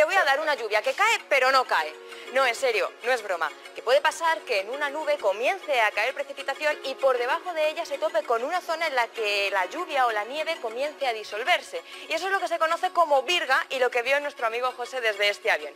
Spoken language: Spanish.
te voy a dar una lluvia que cae pero no cae. No, en serio, no es broma. Que puede pasar que en una nube comience a caer precipitación y por debajo de ella se tope con una zona en la que la lluvia o la nieve comience a disolverse. Y eso es lo que se conoce como virga y lo que vio nuestro amigo José desde este avión.